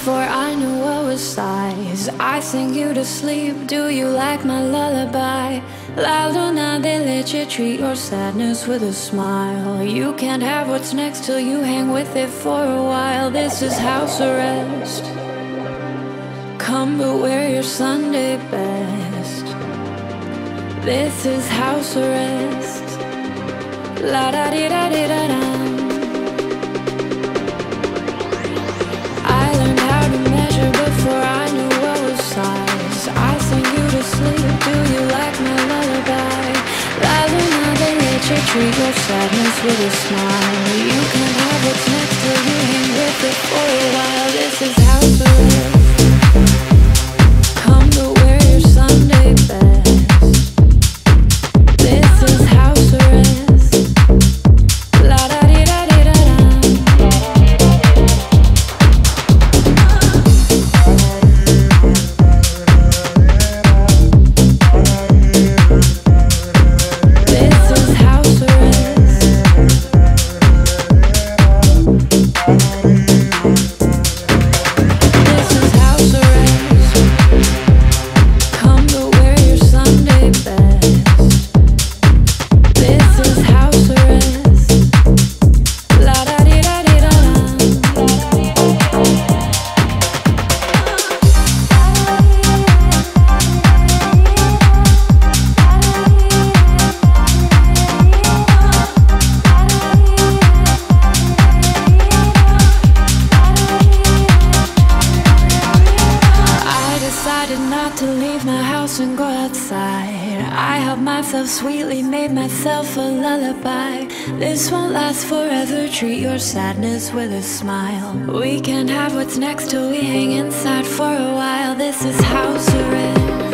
before I knew what was size. I sing you to sleep, do you like my lullaby? La luna treat your sadness with a smile. You can't have what's next till you hang with it for a while. This is house arrest Come but wear your Sunday best. This is house arrest. La da di da di da da. I learned how to measure before I knew what was size. I sing you to sleep. Do you like my lullaby? La de leche, treat your sadness with a smile. You can have what's next till you hang with it for a while. This is house not to leave my house and go outside. I helped myself sweetly, made myself a lullaby. This won't last forever, treat your sadness with a smile. We can't have what's next till we hang inside for a while. This is house arrest.